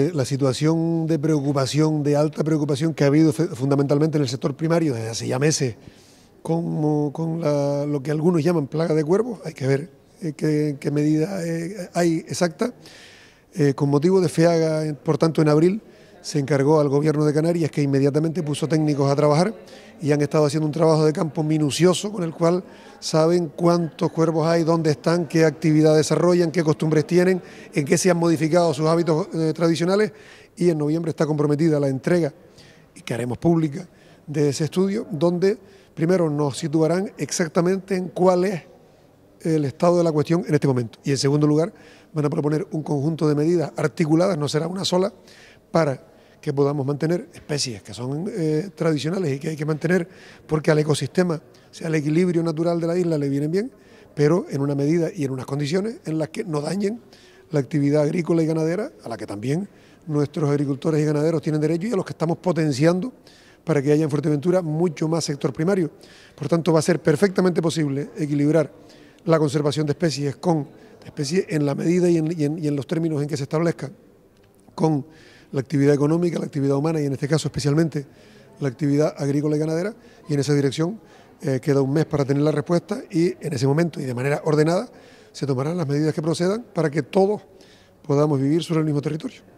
Eh, la situación de preocupación, de alta preocupación que ha habido fundamentalmente en el sector primario desde hace ya meses con, con lo que algunos llaman plaga de cuervos, hay que ver eh, qué, medida eh, hay exacta. con motivo de FEAGA, por tanto en abril, se encargó al gobierno de Canarias que inmediatamente puso técnicos a trabajar y han estado haciendo un trabajo de campo minucioso con el cual saben cuántos cuervos hay, dónde están, qué actividad desarrollan, qué costumbres tienen, en qué se han modificado sus hábitos eh, tradicionales. Y en noviembre está comprometida la entrega y que haremos pública de ese estudio donde primero nos situarán exactamente en cuál es el estado de la cuestión en este momento. Y en segundo lugar van a proponer un conjunto de medidas articuladas, no será una sola, para que podamos mantener especies que son eh, tradicionales y que hay que mantener porque al ecosistema, o sea, al equilibrio natural de la isla le vienen bien, pero en una medida y en unas condiciones en las que no dañen la actividad agrícola y ganadera, a la que también nuestros agricultores y ganaderos tienen derecho y a los que estamos potenciando para que haya en Fuerteventura mucho más sector primario. Por tanto, va a ser perfectamente posible equilibrar la conservación de especies con especies en la medida y en, y en los términos en que se establezca con la actividad económica, la actividad humana y en este caso especialmente la actividad agrícola y ganadera y en esa dirección eh, queda un mes para tener la respuesta y en ese momento y de manera ordenada se tomarán las medidas que procedan para que todos podamos vivir sobre el mismo territorio.